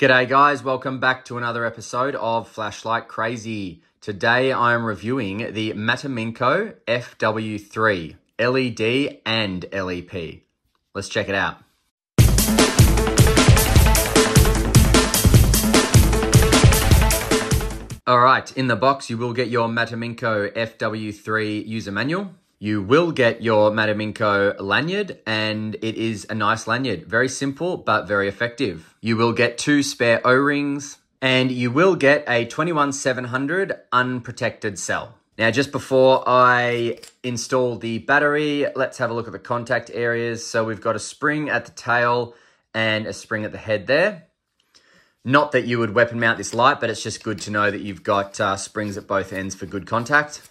G'day guys, welcome back to another episode of Flashlight Crazy. Today I am reviewing the Mateminco FW3 LED and LEP. Let's check it out. Alright, in the box you will get your Mateminco FW3 user manual. You will get your Mateminco lanyard, and it is a nice lanyard. Very simple, but very effective. You will get two spare O-rings, and you will get a 21700 unprotected cell. Now, just before I install the battery, let's have a look at the contact areas. So we've got a spring at the tail and a spring at the head there. Not that you would weapon mount this light, but it's just good to know that you've got uh, springs at both ends for good contact.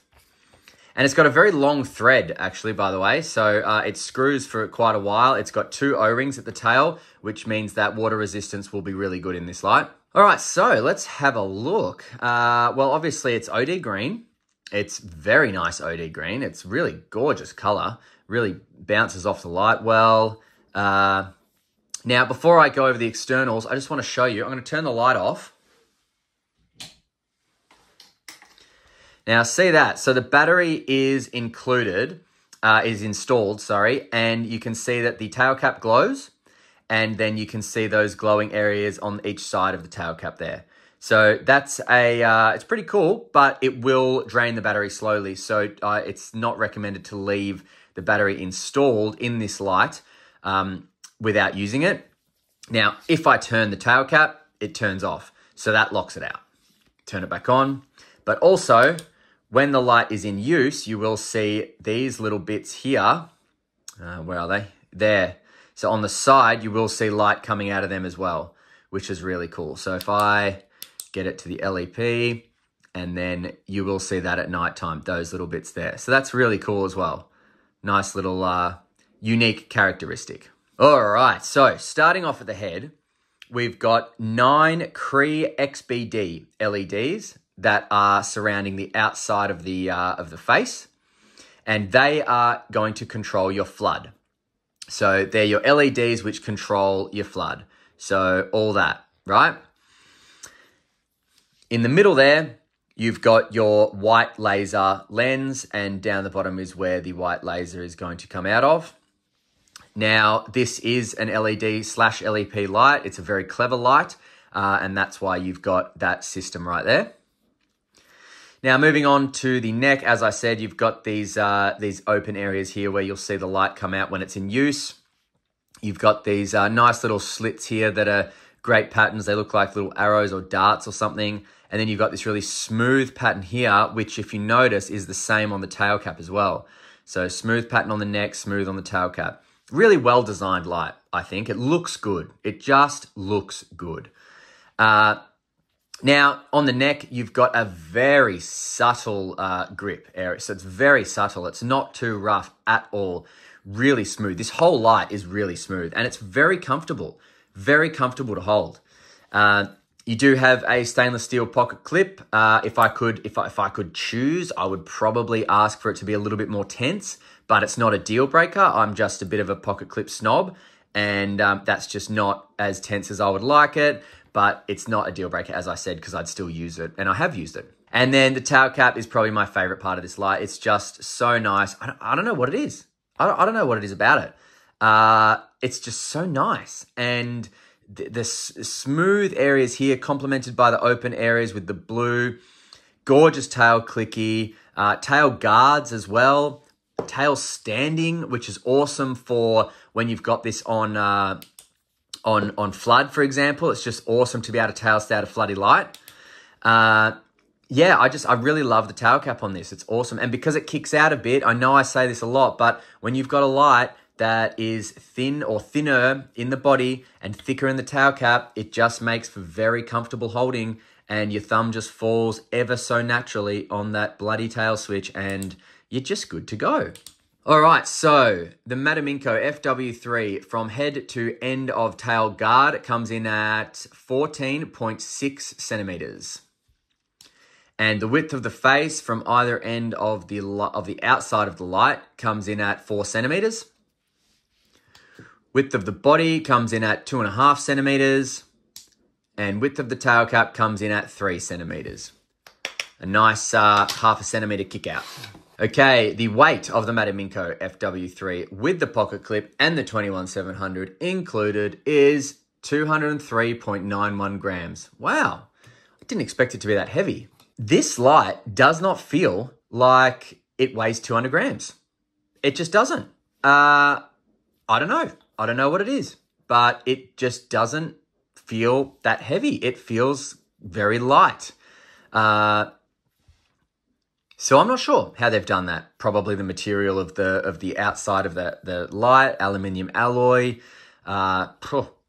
And it's got a very long thread, actually, by the way. So uh, it screws for quite a while. It's got two O-rings at the tail, which means that water resistance will be really good in this light. All right, so let's have a look. Uh, well, obviously it's OD green. It's very nice OD green. It's really gorgeous color. Really bounces off the light well. Uh, now, before I go over the externals, I just want to show you. I'm going to turn the light off. Now, see that. So the battery is included, uh, is installed, sorry, and you can see that the tail cap glows, and then you can see those glowing areas on each side of the tail cap there. So that's a, uh, it's pretty cool, but it will drain the battery slowly. So uh, it's not recommended to leave the battery installed in this light um, without using it. Now, if I turn the tail cap, it turns off. So that locks it out. Turn it back on. But also, when the light is in use, you will see these little bits here. Uh, where are they? There. So on the side, you will see light coming out of them as well, which is really cool. So if I get it to the LEP, and then you will see that at nighttime, those little bits there. So that's really cool as well. Nice little uh, unique characteristic. All right, so starting off at the head, we've got nine Cree XBD LEDs that are surrounding the outside of the uh, of the face, and they are going to control your flood. So they're your LEDs which control your flood. So all that, right? In the middle there, you've got your white laser lens, and down the bottom is where the white laser is going to come out of. Now, this is an LED slash LEP light. It's a very clever light, uh, and that's why you've got that system right there. Now, moving on to the neck, as I said, you've got these, uh, these open areas here where you'll see the light come out when it's in use. You've got these uh, nice little slits here that are great patterns. They look like little arrows or darts or something. And then you've got this really smooth pattern here, which if you notice is the same on the tail cap as well. So smooth pattern on the neck, smooth on the tail cap. Really well designed light, I think. It looks good. It just looks good. Uh, now, on the neck, you've got a very subtle uh, grip area. So it's very subtle. It's not too rough at all. Really smooth. This whole light is really smooth and it's very comfortable. Very comfortable to hold. Uh, you do have a stainless steel pocket clip. Uh, if I could, if I, if I could choose, I would probably ask for it to be a little bit more tense, but it's not a deal breaker. I'm just a bit of a pocket clip snob, and um, that's just not as tense as I would like it but it's not a deal breaker, as I said, because I'd still use it, and I have used it. And then the tail cap is probably my favorite part of this light. It's just so nice. I don't, I don't know what it is. I don't, I don't know what it is about it. Uh, it's just so nice. And the, the smooth areas here, complemented by the open areas with the blue, gorgeous tail clicky, uh, tail guards as well, tail standing, which is awesome for when you've got this on uh, on on flood, for example. It's just awesome to be able to tail stay out a floody light. Uh, yeah, I just I really love the tail cap on this. It's awesome, and because it kicks out a bit, I know I say this a lot, but when you've got a light that is thin or thinner in the body and thicker in the tail cap, it just makes for very comfortable holding, and your thumb just falls ever so naturally on that bloody tail switch, and you're just good to go. All right, so the Mateminco FW3 from head to end of tail guard comes in at 14.6 centimeters. And the width of the face from either end of the, of the outside of the light comes in at 4 centimeters. Width of the body comes in at 2.5 centimeters. and width of the tail cap comes in at three centimeters. A nice uh, half a centimeter kick out. Okay, the weight of the Mateminco FW3 with the pocket clip and the 21700 included is 203.91 grams. Wow, I didn't expect it to be that heavy. This light does not feel like it weighs 200 grams. It just doesn't. Uh, I don't know. I don't know what it is, but it just doesn't feel that heavy. It feels very light. Uh, so I'm not sure how they've done that. Probably the material of the of the outside of the the light, aluminium alloy. Uh,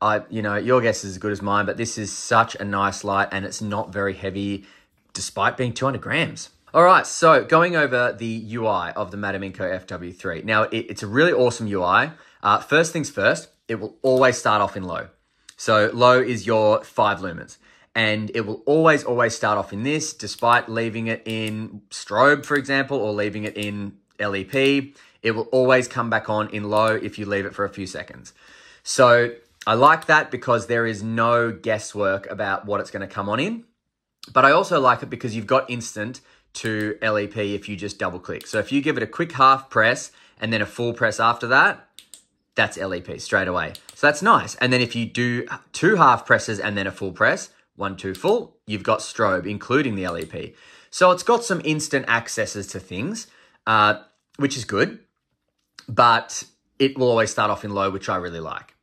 I you know your guess is as good as mine, but this is such a nice light, and it's not very heavy, despite being 200 grams. All right, so going over the UI of the Mateminco FW3. Now it, it's a really awesome UI. Uh, first things first, it will always start off in low. So low is your five lumens and it will always, always start off in this, despite leaving it in strobe, for example, or leaving it in LEP. It will always come back on in low if you leave it for a few seconds. So I like that because there is no guesswork about what it's going to come on in. But I also like it because you've got instant to LEP if you just double click. So if you give it a quick half press and then a full press after that, that's LEP straight away. So that's nice. And then if you do two half presses and then a full press, one, two, full, you've got strobe, including the LEP. So it's got some instant accesses to things, uh, which is good, but it will always start off in low, which I really like.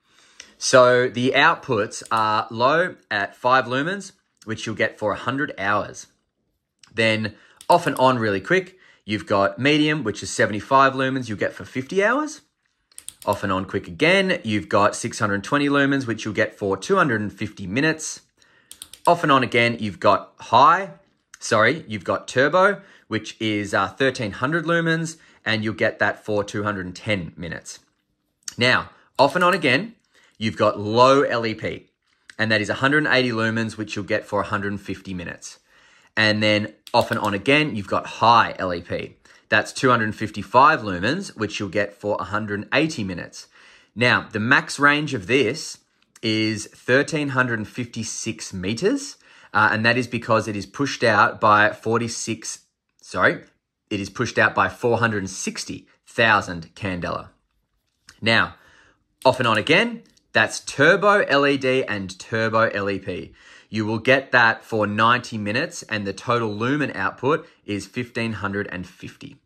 So the outputs are low at 5 lumens, which you'll get for 100 hours. Then off and on really quick, you've got medium, which is 75 lumens, you'll get for 50 hours. Off and on quick again, you've got 620 lumens, which you'll get for 250 minutes. Off and on again, you've got high, sorry, you've got turbo, which is uh, 1300 lumens, and you'll get that for 210 minutes. Now, off and on again, you've got low LEP, and that is 180 lumens, which you'll get for 150 minutes. And then off and on again, you've got high LEP. That's 255 lumens, which you'll get for 180 minutes. Now, the max range of this is 1356 meters, uh, and that is because it is pushed out by 46, sorry, it is pushed out by 460,000 candela. Now, off and on again, that's turbo LED and turbo LEP. You will get that for 90 minutes, and the total lumen output is 1550.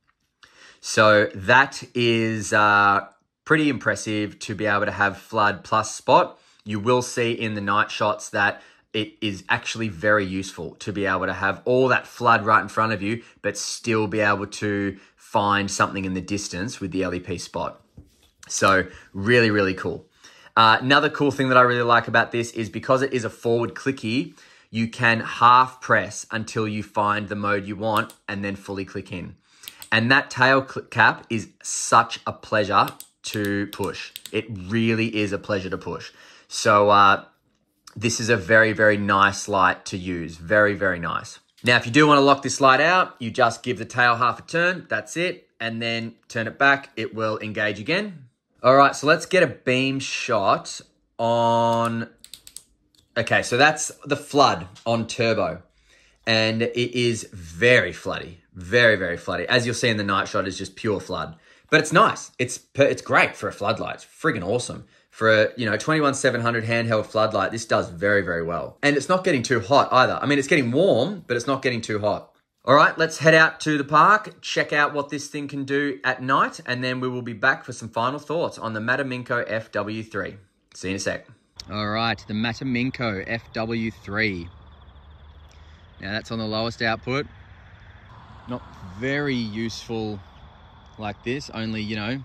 So that is uh, pretty impressive to be able to have flood plus spot you will see in the night shots that it is actually very useful to be able to have all that flood right in front of you, but still be able to find something in the distance with the LEP spot. So, really, really cool. Uh, another cool thing that I really like about this is because it is a forward clicky, you can half press until you find the mode you want and then fully click in. And that tail cap is such a pleasure to push. It really is a pleasure to push. So uh, this is a very, very nice light to use. Very, very nice. Now, if you do want to lock this light out, you just give the tail half a turn. That's it. And then turn it back. It will engage again. All right, so let's get a beam shot on... Okay, so that's the flood on turbo. And it is very floody. Very, very floody. As you'll see in the night shot, is just pure flood. But it's nice. It's it's great for a floodlight. It's friggin' awesome for a you know 21700 handheld floodlight this does very very well. And it's not getting too hot either. I mean it's getting warm but it's not getting too hot. All right let's head out to the park check out what this thing can do at night and then we will be back for some final thoughts on the Mateminco fw3 see you in a sec. All right the Mateminco fw3 now that's on the lowest output. Not very useful like this only you know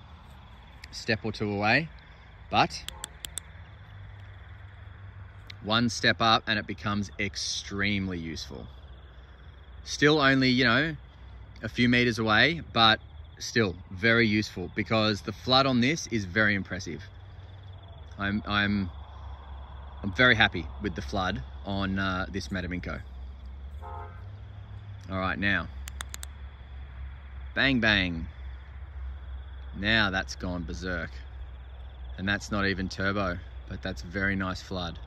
step or two away but one step up and it becomes extremely useful. Still only, you know, a few meters away, but still very useful because the flood on this is very impressive. I'm, I'm, I'm very happy with the flood on uh, this Mateminco. All right, now, bang, bang. Now that's gone berserk. And that's not even turbo, but that's very nice flood.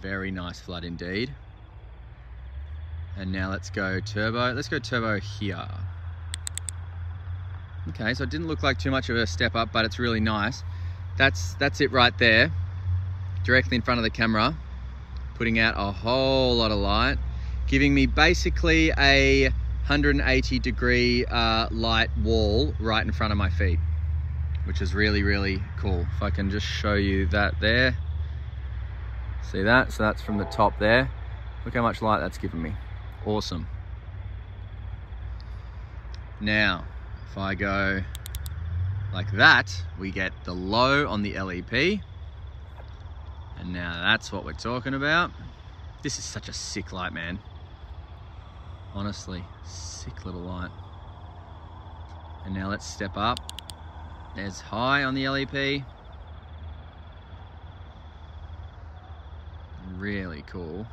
Very nice flood indeed. And now let's go turbo. Let's go turbo here. Okay, so it didn't look like too much of a step up, but it's really nice. That's, that's it right there, directly in front of the camera, putting out a whole lot of light, giving me basically a 180 degree uh, light wall right in front of my feet, which is really, really cool. If I can just show you that there. See that? So that's from the top there. Look how much light that's given me. Awesome. Now, if I go like that, we get the low on the LEP. And now that's what we're talking about. This is such a sick light, man. Honestly, sick little light. And now let's step up. There's high on the LEP. Really cool.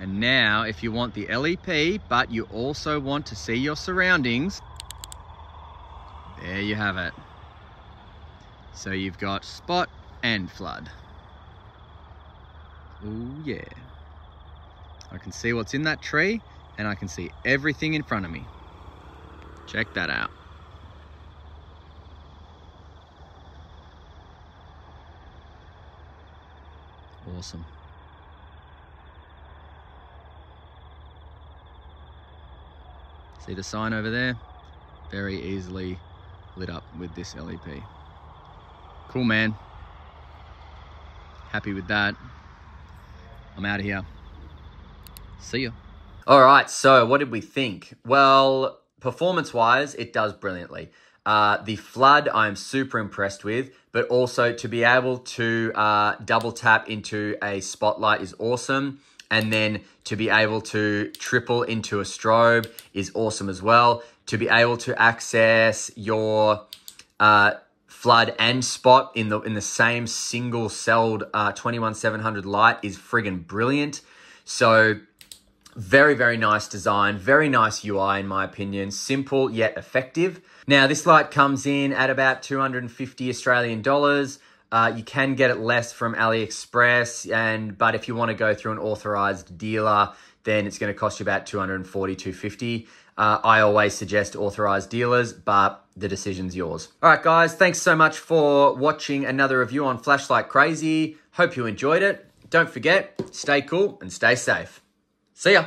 And now, if you want the LEP, but you also want to see your surroundings, there you have it. So you've got spot and flood. Oh yeah. I can see what's in that tree and I can see everything in front of me. Check that out. Awesome. See the sign over there? Very easily lit up with this LEP. Cool, man. Happy with that. I'm out of here. See ya. All right, so what did we think? Well, performance-wise, it does brilliantly. Uh, the flood, I'm super impressed with, but also to be able to uh, double tap into a spotlight is awesome. And then to be able to triple into a strobe is awesome as well. To be able to access your uh, flood and spot in the in the same single celled uh, 21700 light is friggin' brilliant. So very, very nice design, very nice UI in my opinion, simple yet effective. Now this light comes in at about 250 Australian dollars. Uh, you can get it less from AliExpress, and but if you want to go through an authorized dealer, then it's going to cost you about 240, 250. Uh, I always suggest authorized dealers, but the decision's yours. All right, guys, thanks so much for watching another review on Flashlight Crazy. Hope you enjoyed it. Don't forget, stay cool and stay safe. See ya.